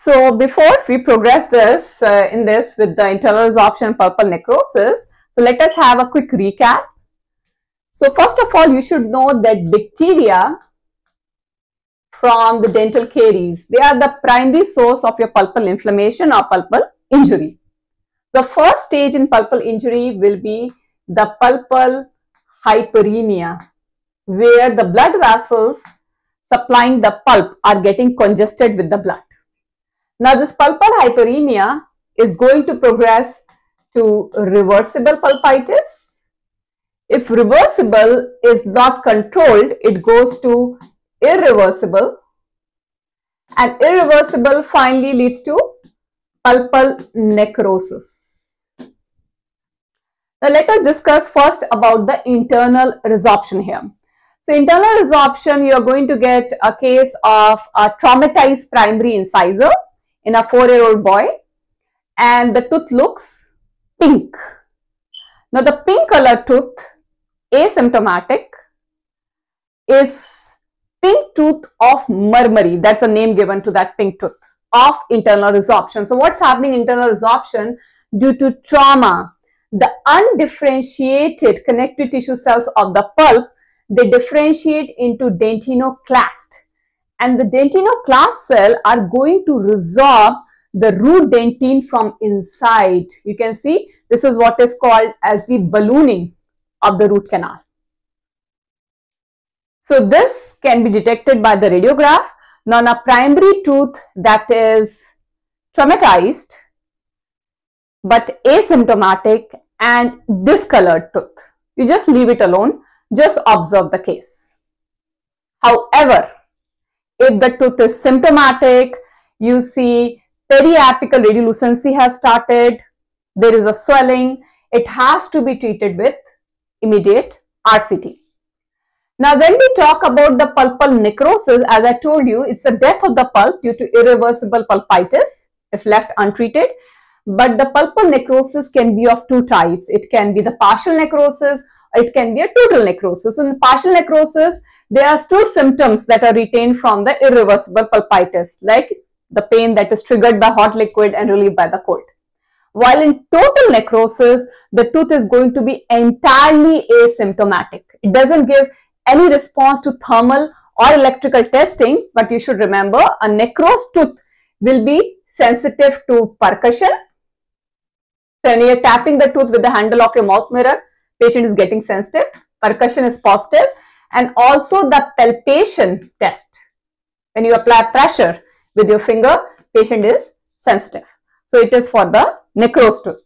So before we progress this uh, in this with the internal resorption pulpal necrosis, so let us have a quick recap. So first of all, you should know that bacteria from the dental caries, they are the primary source of your pulpal inflammation or pulpal injury. The first stage in pulpal injury will be the pulpal hyperemia, where the blood vessels supplying the pulp are getting congested with the blood. Now this pulpal hyperemia is going to progress to reversible pulpitis. If reversible is not controlled, it goes to irreversible and irreversible finally leads to pulpal necrosis. Now let us discuss first about the internal resorption here. So internal resorption, you are going to get a case of a traumatized primary incisor in a four-year-old boy and the tooth looks pink. Now the pink color tooth, asymptomatic, is pink tooth of Mummery. That's a name given to that pink tooth of internal resorption. So what's happening internal resorption due to trauma? The undifferentiated connective tissue cells of the pulp, they differentiate into dentinoclast and the dentinoclast cell are going to resorb the root dentine from inside. You can see this is what is called as the ballooning of the root canal. So this can be detected by the radiograph. Now a primary tooth that is traumatized but asymptomatic and discolored tooth. You just leave it alone. Just observe the case. However, if the tooth is symptomatic, you see periapical radiolucency has started, there is a swelling, it has to be treated with immediate RCT. Now, when we talk about the pulpal necrosis, as I told you, it's a death of the pulp due to irreversible pulpitis if left untreated. But the pulpal necrosis can be of two types. It can be the partial necrosis, it can be a total necrosis. So, in partial necrosis, there are still symptoms that are retained from the irreversible pulpitis like the pain that is triggered by hot liquid and relieved by the cold. While in total necrosis, the tooth is going to be entirely asymptomatic. It doesn't give any response to thermal or electrical testing, but you should remember a necrosed tooth will be sensitive to percussion. So when you're tapping the tooth with the handle of your mouth mirror, patient is getting sensitive. Percussion is positive and also the palpation test. When you apply pressure with your finger, patient is sensitive. So it is for the tooth.